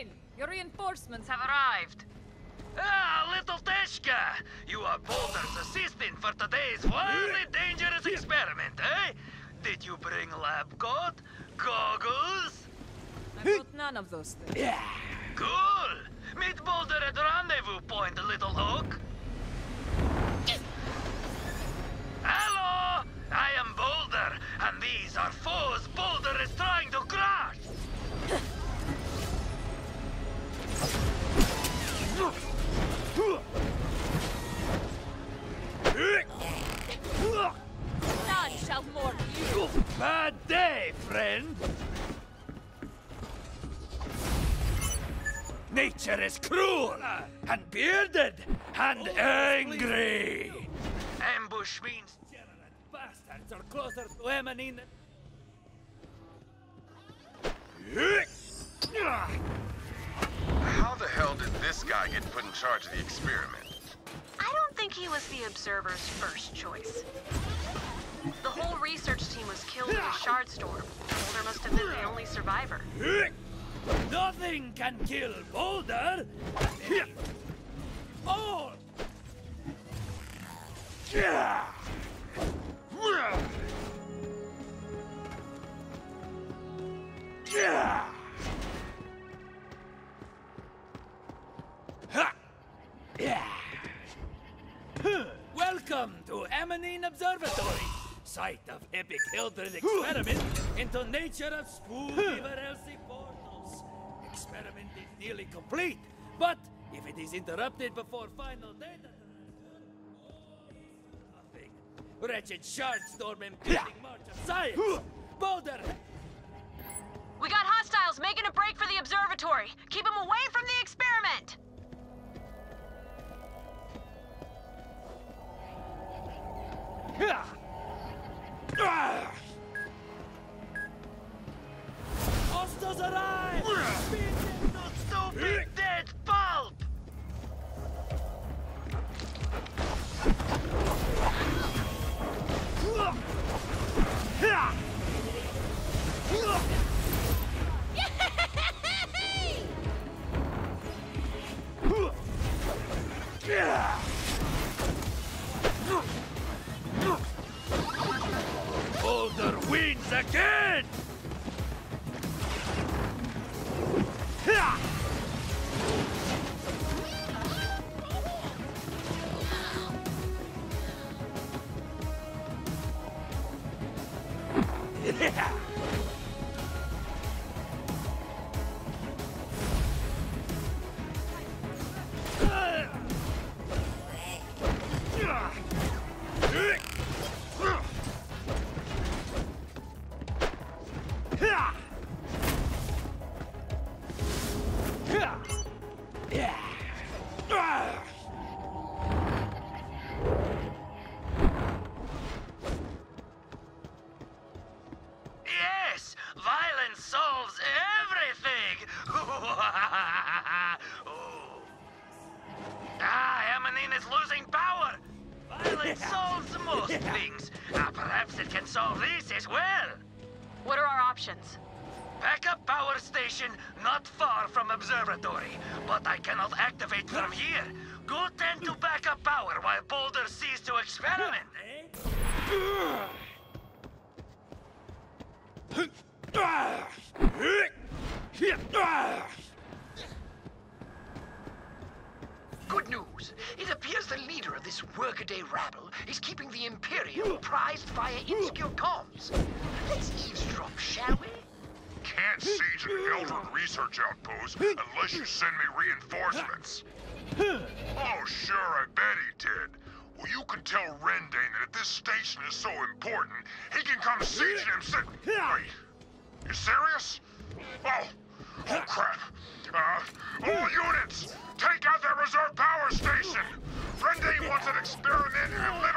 in. Your reinforcements have arrived. Ah, little Teshka! You are Boldur's assistant for today's wildly dangerous experiment, eh? Did you bring lab coat? Goggles? I brought none of those things. Yeah. Cool! Meet Boldur at rendezvous point, little hook. Hello! I am Boldur, and these are foes is cruel, and bearded, and oh, angry! Ambush means Jennerit bastards are closer to Emanine How the hell did this guy get put in charge of the experiment? I don't think he was the Observer's first choice. The whole research team was killed in a shard storm. Boldur must have been the only survivor. Nothing can kill Boldur! All! Welcome to Amanine Observatory, site of epic Eldrid experiment into nature of portals. Experiment is nearly complete, but if it is interrupted before final data... Nothing. Wretched shard storm impeding march of science. Boldur! We got hostiles making a break for the observatory. Keep them away from the experiment. Hostiles arrive! Again! Things. Ah, perhaps it can solve this as well. What are our options? Backup power station not far from observatory, but I cannot activate from here. Go tend to backup power while Boldur sees to experiment, eh? news. It appears the leader of this workaday rabble is keeping the Imperium prized via insecure comms. Let's eavesdrop, shall we? Can't siege an Eldrid research outpost unless you send me reinforcements. Oh, sure, I bet he did. Well, you can tell Rendain that if this station is so important, he can come siege it himself. Wait, you serious? Oh, Oh, crap. Uh, all units, take out that reserve power station! Rende wants an experiment eliminated!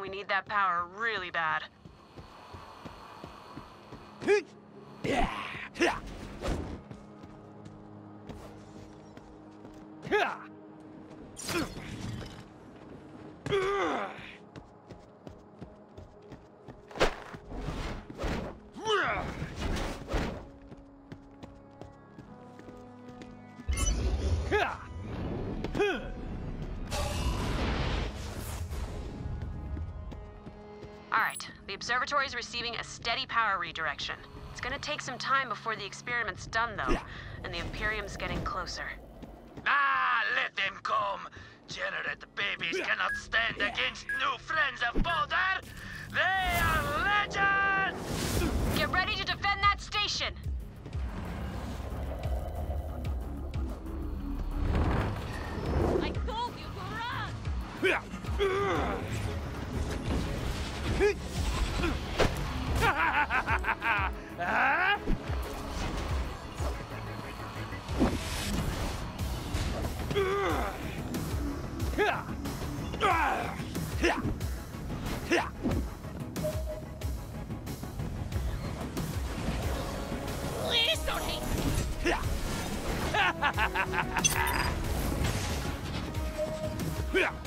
We need that power really bad. Alright, the observatory is receiving a steady power redirection. It's gonna take some time before the experiment's done, though, and the Imperium's getting closer. Ah, let them come. Jennerit babies cannot stand against new friends of Boldur. They are legends! Get ready to defend that station! I told you to run! Please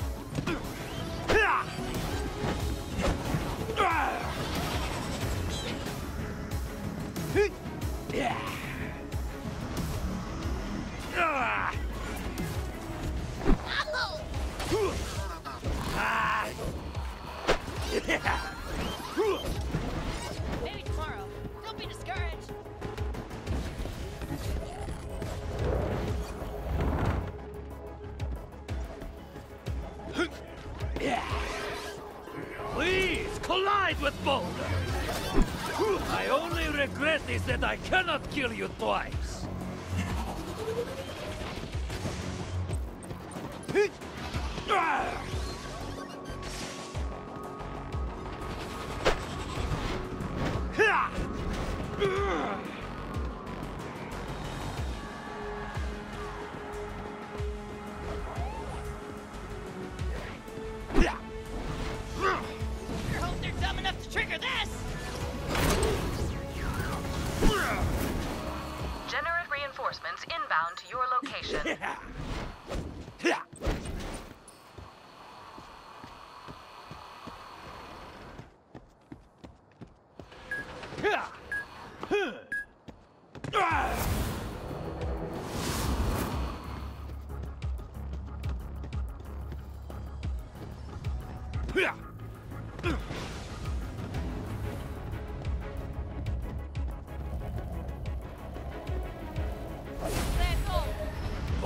is that I cannot kill you twice.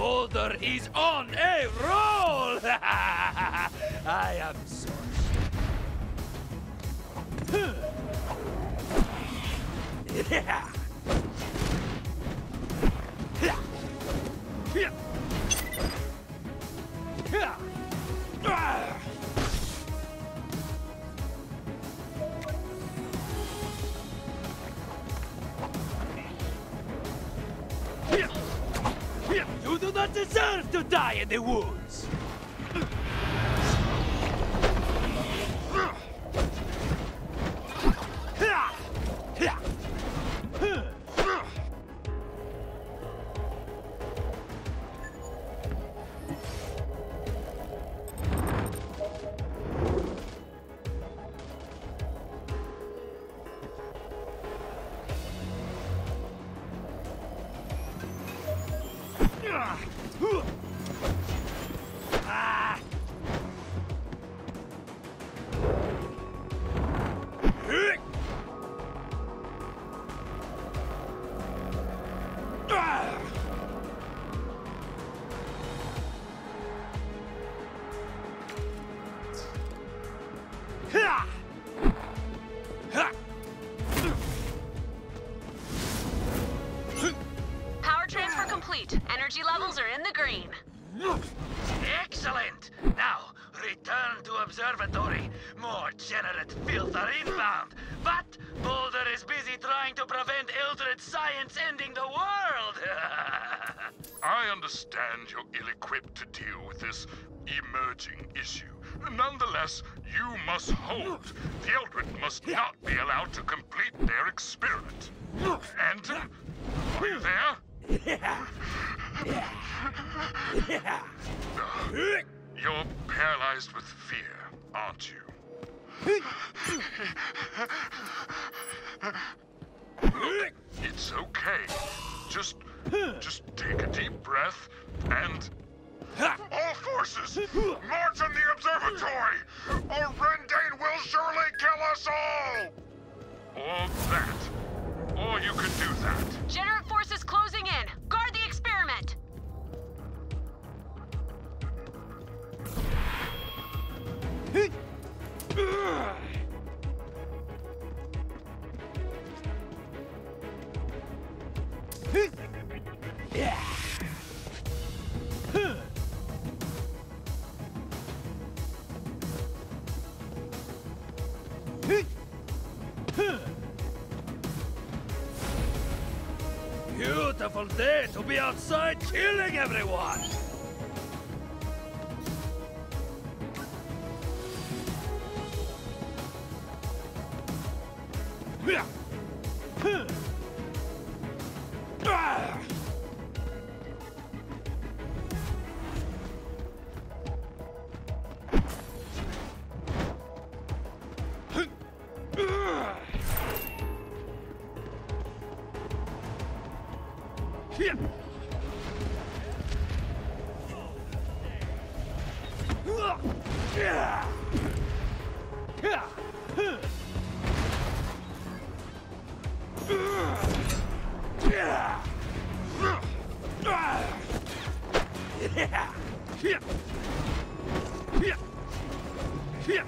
Boldur is on a roll! I am so Yeah. Yeah. Deserve to die in the woods! The world! I understand you're ill-equipped to deal with this emerging issue. Nonetheless, you must hold. The Eldrid must not be allowed to complete their experiment. And... Are you there? You're paralyzed with fear, aren't you? Beautiful day to be outside killing everyone! Yeah! Yeah! yeah yeah